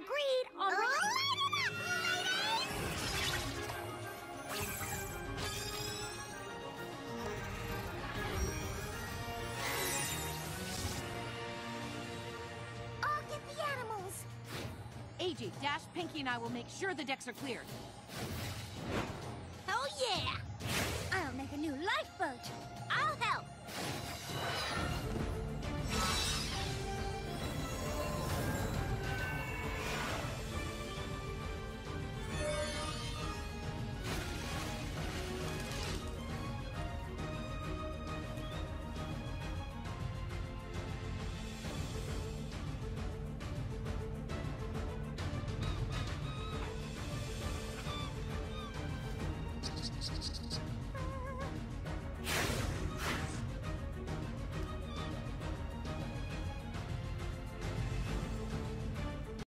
agreed on... I'll get the animals. AJ, Dash, Pinkie, and I will make sure the decks are cleared. Oh, yeah!